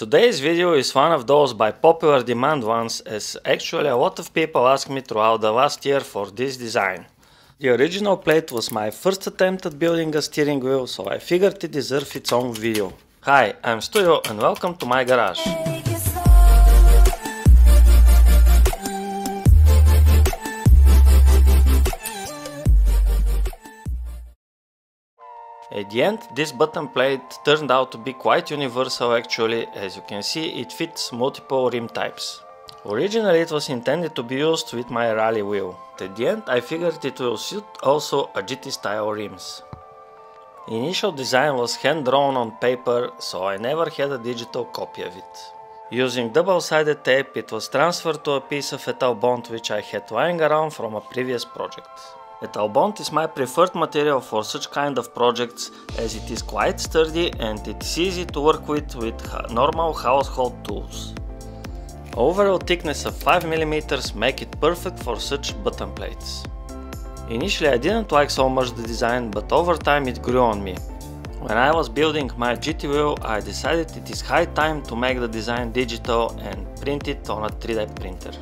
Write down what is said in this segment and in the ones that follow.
Today's video is one of those by popular demand ones as actually a lot of people asked me throughout the last year for this design. The original plate was my first attempt at building a steering wheel so I figured it deserved its own video. Hi, I'm Stuyo and welcome to my garage. At the end, this button plate turned out to be quite universal actually, as you can see it fits multiple rim types. Originally it was intended to be used with my rally wheel. At the end I figured it will suit also a GT style rims. Initial design was hand drawn on paper, so I never had a digital copy of it. Using double-sided tape it was transferred to a piece of Etalbond which I had lying around from a previous project. Etalbond is my preferred material for such kind of projects as it is quite sturdy and it is easy to work with with normal household tools. Overall thickness of 5mm make it perfect for such button plates. Initially I didn't like so much the design but over time it grew on me. When I was building my GT wheel I decided it is high time to make the design digital and print it on a 3D printer.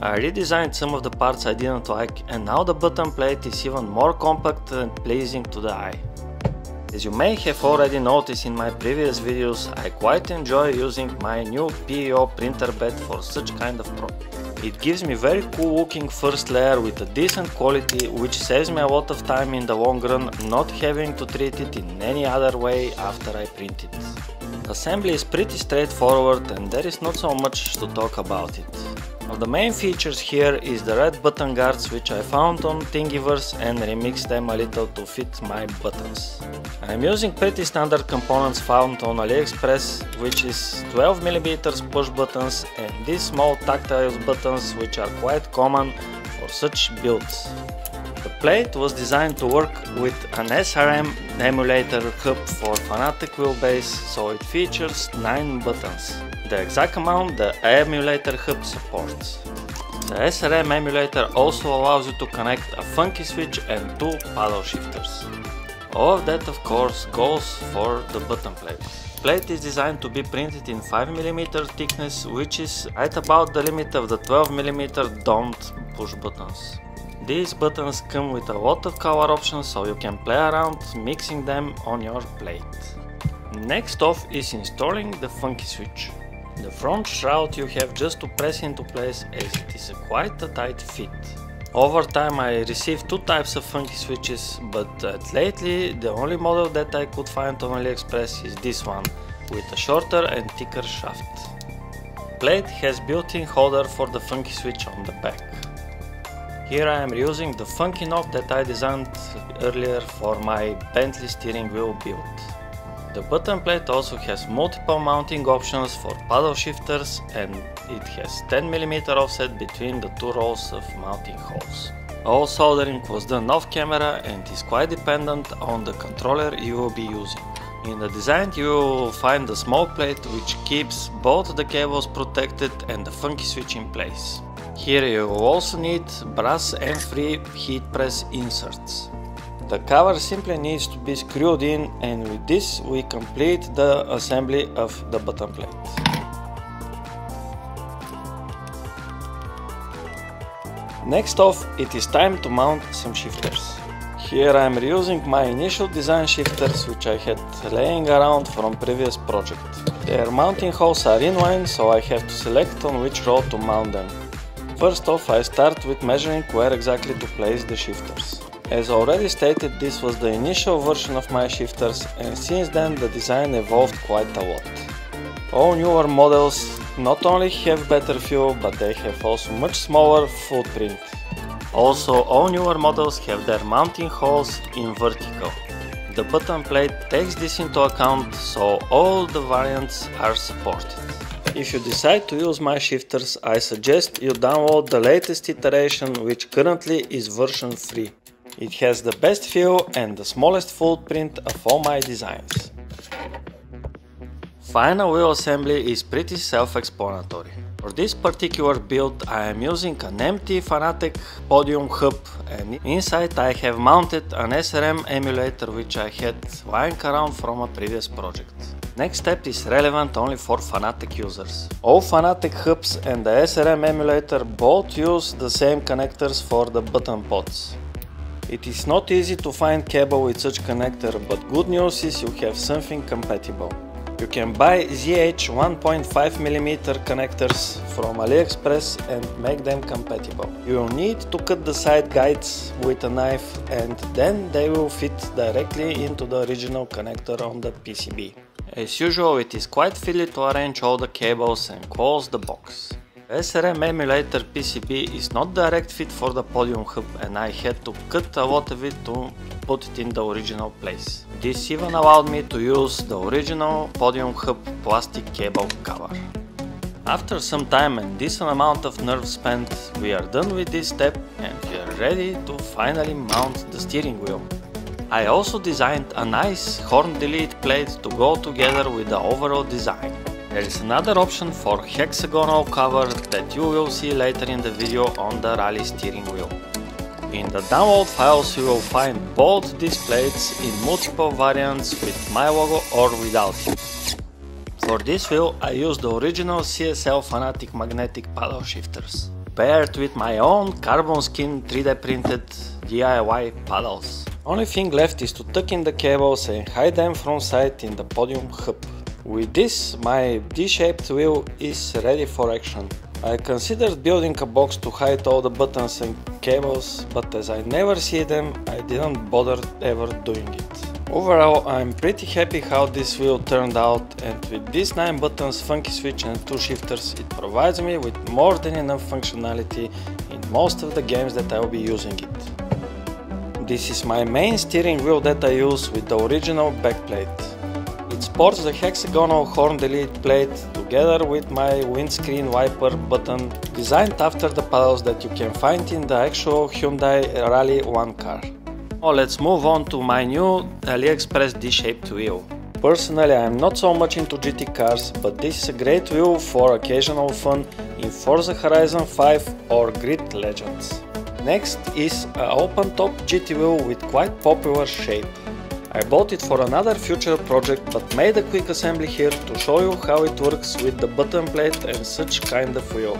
I redesigned some of the parts I didn't like and now the button plate is even more compact and pleasing to the eye. As you may have already noticed in my previous videos, I quite enjoy using my new PEI printer bed for such kind of project. It gives me very cool looking first layer with a decent quality which saves me a lot of time in the long run not having to treat it in any other way after I print it. Assembly is pretty straightforward and there is not so much to talk about it. The main features here is the red button guards which I found on Thingiverse and remixed them a little to fit my buttons. I'm using pretty standard components found on AliExpress which is 12mm push buttons and these small tactile buttons which are quite common for such builds. Plate was designed to work with an SRM emulator hub for Fanatec wheelbase, so it features 9 buttons, the exact amount the emulator hub supports. The SRM emulator also allows you to connect a funky switch and two paddle shifters. All of that of course goes for the button plate. Plate is designed to be printed in 5mm thickness which is right about the limit of the 12mm domed push buttons. These buttons come with a lot of color options so you can play around mixing them on your plate. Next off is installing the funky switch. The front shroud you have just to press into place as it is a quite a tight fit. Over time I received two types of funky switches, but uh, lately the only model that I could find on AliExpress is this one, with a shorter and thicker shaft. Plate has built-in holder for the funky switch on the back. Here I am using the funky knob that I designed earlier for my Bentley steering wheel build. The button plate also has multiple mounting options for paddle shifters and it has 10mm offset between the two rows of mounting holes. All soldering was done off camera and is quite dependent on the controller you will be using. In the design you will find a small plate which keeps both the cables protected and the funky switch in place. Here you also need brass M3 heat press inserts. The cover simply needs to be screwed in and with this we complete the assembly of the button plate. Next off it is time to mount some shifters. Here I am reusing my initial design shifters which I had laying around from previous project. Their mounting holes are inline so I have to select on which row to mount them. First off I start with measuring where exactly to place the shifters. As already stated this was the initial version of my shifters and since then the design evolved quite a lot. All newer models not only have better fuel but they have also much smaller footprint. Also all newer models have their mounting holes in vertical. The button plate takes this into account so all the variants are supported. If you decide to use my shifters, I suggest you download the latest iteration which currently is version 3. It has the best feel and the smallest footprint of all my designs. Final wheel assembly is pretty self-explanatory. For this particular build I am using an empty Fanatec podium hub and inside I have mounted an SRM emulator which I had lying around from a previous project. Next step is relevant only for Fanatec users. All Fanatec hubs and the SRM emulator both use the same connectors for the button pods. It is not easy to find cable with such connector, but good news is you have something compatible. You can buy ZH 1.5mm connectors from AliExpress and make them compatible. You will need to cut the side guides with a knife and then they will fit directly into the original connector on the PCB. As usual it is quite fiddly to arrange all the cables and close the box. SRM emulator PCB is not direct fit for the Podium hub and I had to cut a lot of it to put it in the original place. This even allowed me to use the original Podium hub plastic cable cover. After some time and decent amount of nerve spent, we are done with this step and we are ready to finally mount the steering wheel. I also designed a nice horn delete plate to go together with the overall design. There is another option for hexagonal cover that you will see later in the video on the rally steering wheel. In the download files you will find both these plates in multiple variants with my logo or without it. For this wheel I used the original CSL Fanatec magnetic paddle shifters, paired with my own carbon skin 3D printed DIY paddles. Only thing left is to tuck in the cables and hide them from sight in the podium hub. With this, my D-shaped wheel is ready for action. I considered building a box to hide all the buttons and cables, but as I never see them, I didn't bother ever doing it. Overall, I'm pretty happy how this wheel turned out and with these 9 buttons, funky switch and 2 shifters, it provides me with more than enough functionality in most of the games that I will be using it. This is my main steering wheel that I use with the original backplate. It sports the hexagonal horn delete plate together with my windscreen wiper button designed after the paddles that you can find in the actual Hyundai Rally 1 car. Now let's move on to my new AliExpress D-shaped wheel. Personally I am not so much into GT cars, but this is a great wheel for occasional fun in Forza Horizon 5 or Grid Legends. Next is an open top GT wheel with quite popular shape. I bought it for another future project but made a quick assembly here to show you how it works with the button plate and such kind of wheel.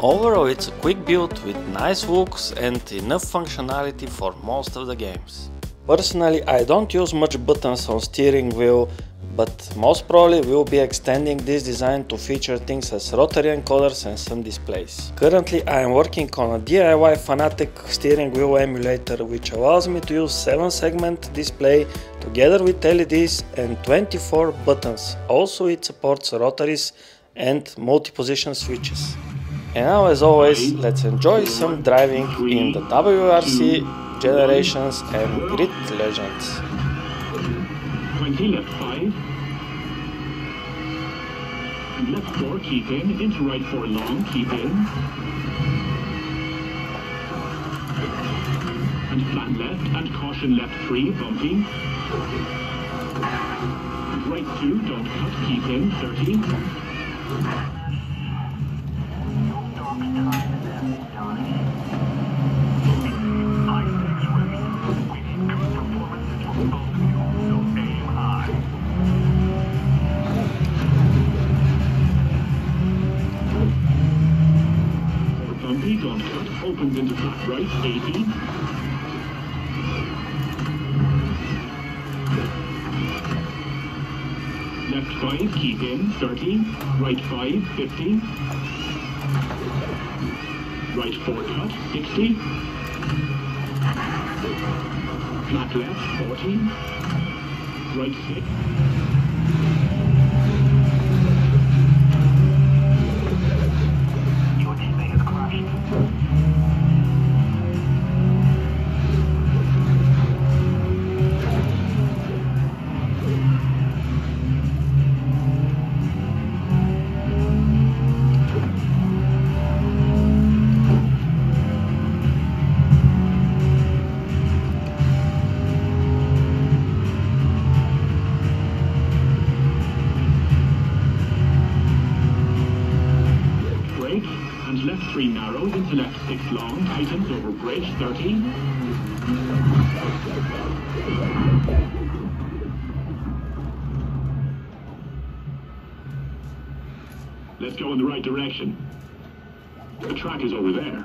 Overall it's a quick build with nice looks and enough functionality for most of the games. Personally I don't use much buttons on steering wheel but most probably we'll be extending this design to feature things as rotary encoders and some displays. Currently I am working on a DIY Fanatec steering wheel emulator which allows me to use 7 segment display together with LEDs and 24 buttons. Also it supports rotaries and multi-position switches. And now as always let's enjoy some driving in the WRC Generations and Grid Legends. 20 left 5. Left 4, keep in. Into right 4, long, keep in. And flat left, and caution left 3, bumpy. Right 2, don't cut, keep in, 30. opens into flat right, 80. Left 5, keep in, 30. Right 5, 50. Right 4 cut, 60. Flat left, 40. Right 6. Three narrows into select six long, titans over bridge 13. Let's go in the right direction. The track is over there.